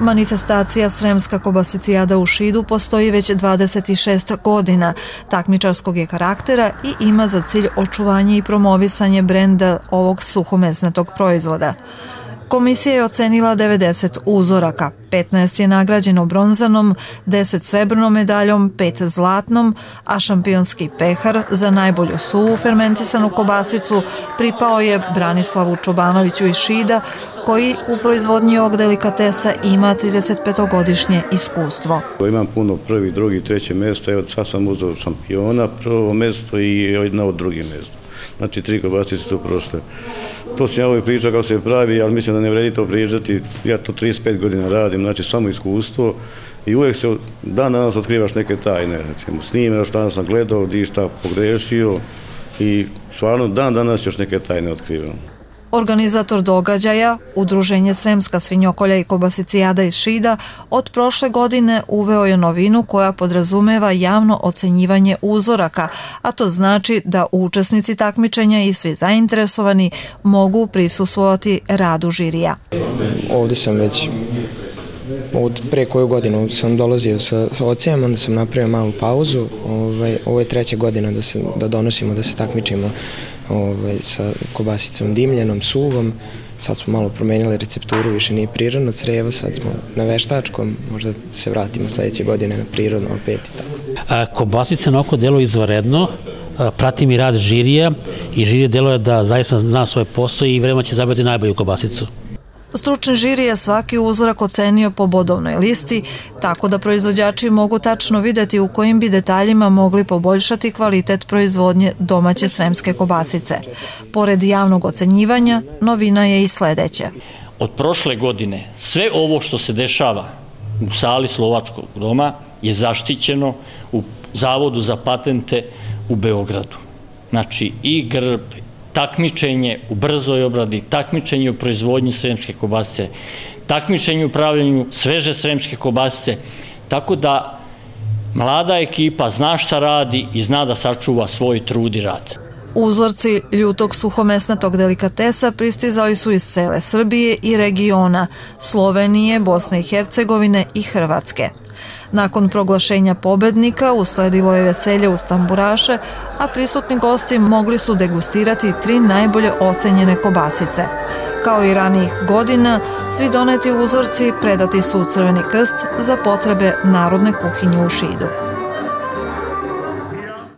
Manifestacija Sremska kobasicijada u Šidu postoji već 26 godina. Takmičarskog je karaktera i ima za cilj očuvanje i promovisanje brenda ovog suhomesnatog proizvoda. Komisija je ocenila 90 uzoraka, 15 je nagrađeno bronzanom, 10 srebrnom medaljom, 5 zlatnom, a šampionski pehar za najbolju suvu fermentisanu kobasicu pripao je Branislavu Čobanoviću iz Šida, koji u proizvodnji ovog delikatesa ima 35-godišnje iskustvo. Imam puno prvi, drugi, treće mjesto, evo sad sam uzao šampiona, prvo mjesto i jedna od drugi mjesto. Znači tri kobasice su prošle. To sam ja ovaj pričao kako se pravi, ali mislim da ne vredi to pričati. Ja to 35 godina radim, znači samo iskustvo i uvijek se dan danas otkrivaš neke tajne, recimo snime, šta sam gledao, di šta pogrešio i stvarno dan danas još neke tajne otkrivam. Organizator događaja, Udruženje Sremska svinjokolja i kobasicijada iz Šida, od prošle godine uveo je novinu koja podrazumeva javno ocenjivanje uzoraka, a to znači da učesnici takmičenja i svi zainteresovani mogu prisustvovati radu žirija. Ovde sam već od pre koju godinu sam dolazio sa, sa ocijama, onda sam napravio malu pauzu. Ovaj, ovo je treća godina da, se, da donosimo, da se takmičimo ovaj, sa kobasicom dimljenom, suvom. Sad smo malo promenili recepturu, više nije prirodno crevo, sad smo na veštačkom, možda se vratimo sledeće godine na prirodno opet i tako. A, kobasica na oko delo izvaredno, pratim i rad žirija i žirija deluje da zaista zna svoje posao i vrema će zabrati najbolju kobasicu. Stručni žiri je svaki uzorak ocenio po bodovnoj listi, tako da proizvođači mogu tačno videti u kojim bi detaljima mogli poboljšati kvalitet proizvodnje domaće sremske kobasice. Pored javnog ocenjivanja, novina je i sledeća. Od prošle godine sve ovo što se dešava u sali Slovačkog doma je zaštićeno u Zavodu za patente u Beogradu. Znači i grb, takmičenje u brzoj obradi, takmičenje u proizvodnji sremske kobasice, takmičenje u pravljenju sveže sremske kobasice, tako da mlada ekipa zna šta radi i zna da sačuva svoj trud i rad. Uzorci ljutog suhomesnatog delikatesa pristizali su iz cele Srbije i regiona, Slovenije, Bosne i Hercegovine i Hrvatske. Nakon proglašenja pobednika usledilo je veselje u Stamburaše, a prisutni gosti mogli su degustirati tri najbolje ocenjene kobasice. Kao i ranijih godina, svi doneti uzorci predati su u Crveni krst za potrebe Narodne kuhinje u Šidu.